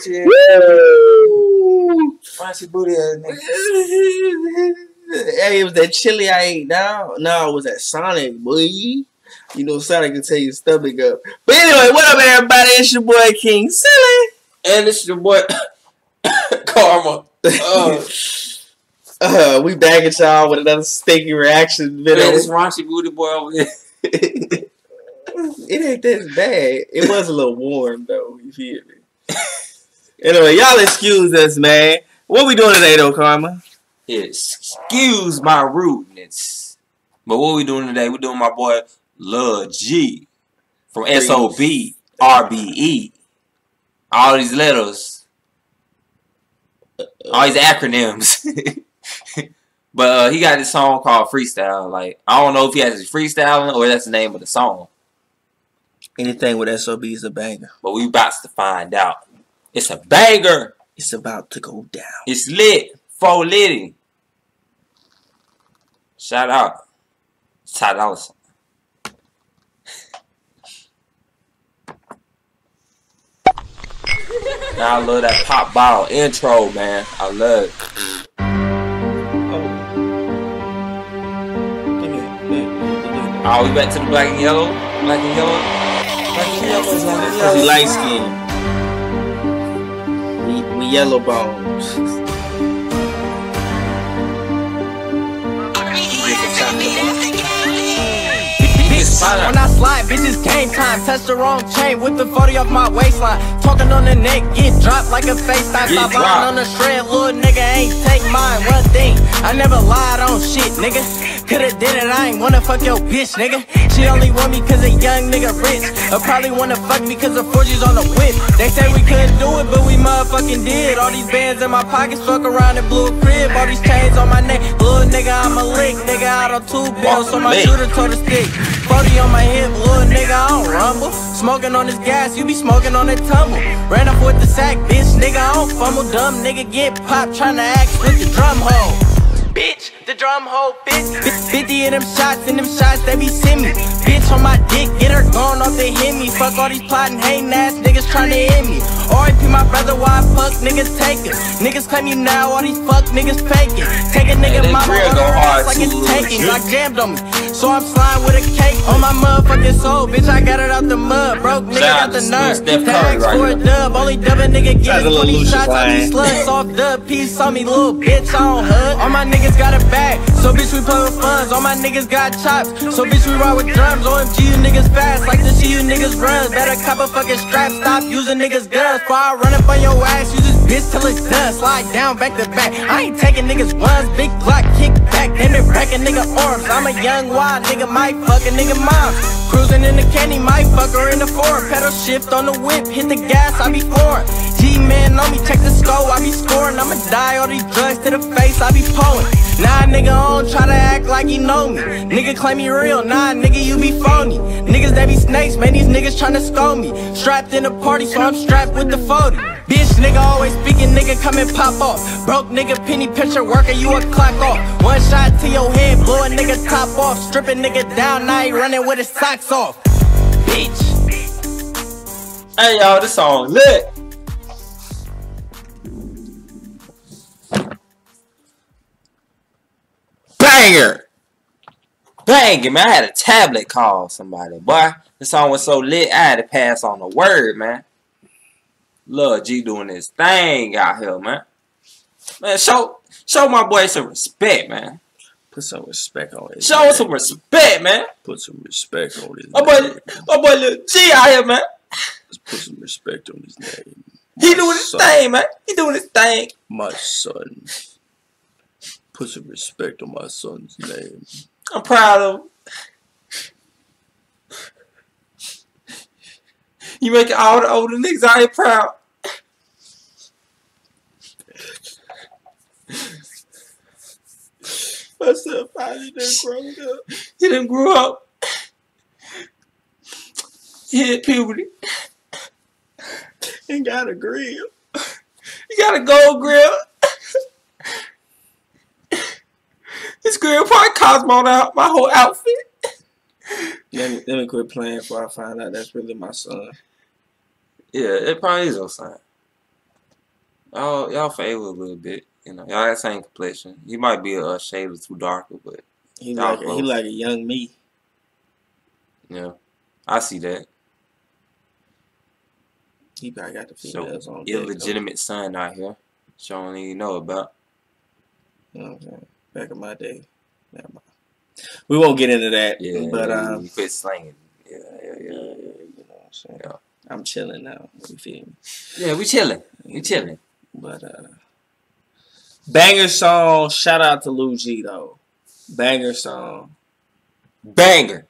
Raunchy, Woo! raunchy booty ass nigga. hey, it was that chili I ate now. No, it was that Sonic, boy. You know Sonic can tear your stomach up. But anyway, what up, everybody? It's your boy King Silly. And it's your boy Karma. Oh, Uh, we back at y'all with another stinky reaction man, video. this raunchy booty boy over here. it ain't that bad. It was a little warm though. You feel me? anyway, y'all excuse us, man. What we doing today, though, Karma? Excuse my rudeness. But what we doing today? we doing my boy Lul G from Please. SOB RBE. All these letters. All these acronyms. but uh, he got this song called Freestyle. Like, I don't know if he has his freestyling or that's the name of the song. Anything with SOB is a banger. But we about to find out. It's a banger. It's about to go down. It's lit. Faux litty. Shout out. Ty Dolla Sign. Now I love that pop bottle intro, man. I love it. Oh, we back to the black and yellow? Black and yellow? Black and yellow, and Cause he light skinned. Yellow bones. When I slide, bitches game time. Touch the wrong chain with the 40 off my waistline. Talking on the neck, get dropped like a FaceTime. Stop lying on the shred, little nigga ain't take mine. One thing, I never lied on shit, nigga. Coulda did it, I ain't wanna fuck your bitch, nigga. She only want me cause a young nigga rich. Or probably wanna fuck me cause the 4G's on the whip. They say we couldn't do it, but we motherfucking did. All these bands in my pockets, fuck around and blew a crib. All these chains on my neck, little nigga, I'm a lick. Nigga out on two bills, so my shooter told a stick. 40 on my hip, little nigga, I don't rumble. Smoking on this gas, you be smoking on that tumble. Ran up with the sack, bitch, nigga, I don't fumble. Dumb nigga get popped, tryna act with the drum hole. Bitch, the drum hole, bitch. Fif- 50 of them shots, and them shots they be send me. Bitch on my dick, get her gone off, they hit me. Fuck all these plotting, hating ass niggas tryna hit me. RIP my brother, why fuck niggas take it? Niggas claim you now, all these fuck niggas faking. Take a nigga that mama drill on go her hard ass like it's too, taking. legit. Like jammed on me. So I'm sliding with a cake on my motherfucking soul. Bitch, I got it out the mud. Broke nigga got the nerve. Steph Curry Tags right for a dub. Only dub a nigga get out to 20 shots. I be Lane. sluts off dub. Piece on me, little bitch. I don't hug. All my niggas got a bag. So bitch, we play with funds. All my niggas got chops. So bitch, we ride with drums. OMG, you niggas fast. Like to see you niggas run. Better cop a fucking strap. Stop using niggas guns. Before I run up on your ass, you just bitch till it's done. Slide down back to back. I ain't taking niggas ones. Big block, kick back. Then they breaking nigga arms. I'm a young wild nigga, might fuck a nigga mom. Cruising in the candy, might fuck her in the foreign. Pedal shift on the whip, hit the gas, I be foreign. G man on me, check the score, I be scoring. I'ma die all these drugs to the face, I be pulling. Nah, nigga don't try to act like he know me. Nigga claim me real, nah, nigga, you be phony. Niggas that be snakes, man, these niggas tryna scold me. Strapped in a party, so I'm strapped with the 40. Bitch, nigga always speaking, nigga come and pop off. Broke nigga, penny picture worker, you a clock off. One shot to your head, blow a nigga top off. Stripping nigga down, now he running with his socks off. Bitch. Hey y'all, this song lit. Banger! Banger, man. I had a tablet call somebody. Boy, the song was so lit, I had to pass on the word, man. Lul G doing his thing out here, man. Man, show show my boy some respect, man. Put some respect on it. Show him some respect, man. Put some respect on his My boy, name. my boy Lul G out here, man. Let's put some respect on his name. He doing his thing, man. He doing his thing. My son. Put some respect on my son's name. I'm proud of him. You making all the older niggas out here proud. My son finally done grown up. He done grew up. He hit puberty. Ain't got a grill. You got a gold grill. This grill probably cost more my whole outfit. Let me, let me quit playing before I find out that's really my son. Yeah, it probably is your son. Y'all, y'all favor a little bit. You know, y'all got same complexion. He might be a, a shade or two darker, but He like a, he like a young me. yeah, I see that. He probably got the So females on. deck, though. illegitimate son out here. She don't even know about. You know what I'm saying? Back in my day. Never mind. We won't get into that. Yeah, but um, you quit slanging. Yeah, yeah, yeah, yeah. you know what I'm saying. Yeah. I'm chilling now. You feel me? Yeah, we chilling. We chilling. But uh, banger song. Shout out to Lul G though. Banger song. Banger.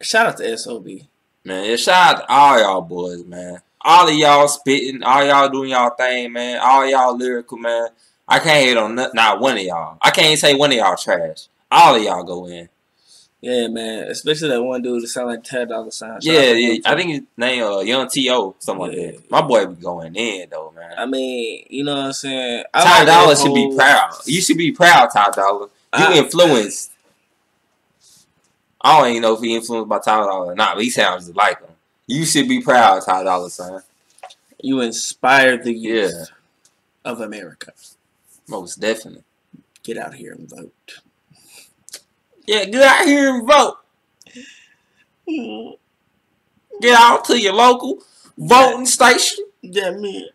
Shout out to Sob. Man, yeah, shout out to all y'all boys, man. All of y'all spitting, all y'all doing y'all thing, man. All y'all lyrical, man. I can't hate on not, not one of y'all. I can't say one of y'all trash. All of y'all go in. Yeah, man. Especially that one dude that sound like Ten Dollar Sign. Yeah, yeah. I think his name uh Young T.O. something Yeah. like that. My boy be going in though, man. I mean, you know what I'm saying. I Ty like Dollar should be proud. You should be proud, Ty Dolla. You I- influenced. I don't even know if he influenced by Ty Dolla or not, but he sounds like him. You should be proud, Ty Dolla, son. You inspired the youth Yeah. of America. Most definitely. Get out here and vote. Yeah, get out here and vote. Get out to your local voting station That me.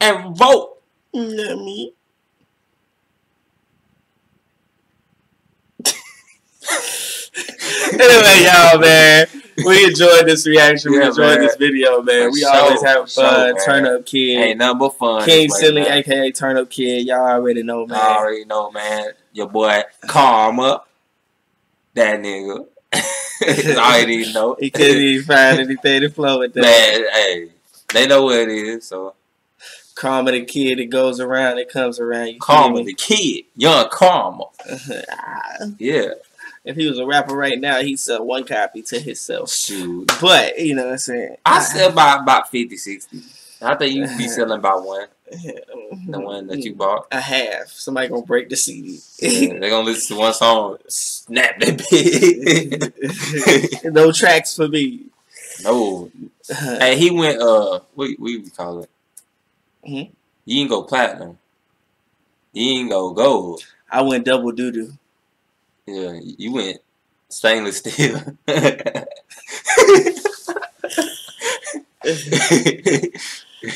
and vote. That me. anyway, y'all, man, we enjoyed this reaction. We enjoyed man. this video, man. For we sure, always have for sure, fun. Turn up kid, Ain't nothing but fun. King Silly, man. aka Turn Up Kid. Y'all already know, man. I already know, man. Your boy Karma. That nigga. I already know. He couldn't even find anything to flow with that. Man, hey. They know what it is, so Karma the kid that goes around, it comes around. You Karma the kid. Young Karma. Ah. Yeah. If he was a rapper right now, he'd sell one copy to himself. Shoot. But, you know what I'm saying? I sell by about 50, 60. I think you'd be selling by one. The one that you bought. I have. Somebody gonna break the CD. Yeah, they gonna listen to one song. Snap that bitch. no tracks for me. no. Hey, he went uh what what you call it? Mhm. You ain't go platinum. You ain't go gold. I went double doo doo. Yeah, you went stainless steel.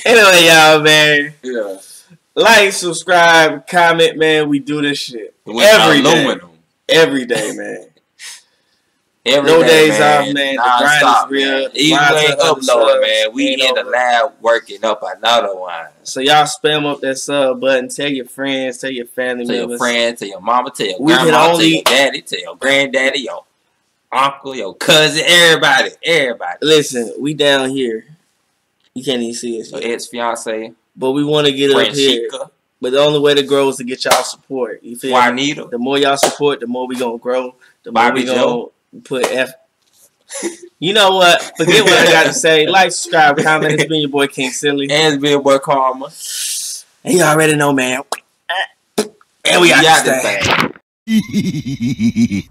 Anyway, y'all, man. yeah. Like, subscribe, comment, man. We do this shit Every day. aluminum. every day, man. Every No day, days off, man. The grind is real. man. Even to uploading, man. We in the lab working up another one. So y'all spam up that sub button. Tell your friends. Tell your family Tell your members. friend, tell your mama, tell your We grandma, tell your daddy, tell your granddaddy, your uncle, your cousin, everybody, everybody. Listen, we down here. You can't even see us Your ex fiance, But we want to get up here. But the only way to grow is to get y'all support. You feel me? Juanita. The more y'all support, the more we gonna grow. The more Bobby we gonna Joe. Put F. You know what? Forget what I got to say. Like, subscribe, comment. It's been your boy King Silly. And it's been your boy Karma. And you already know, man. And we got got this this thing. thing.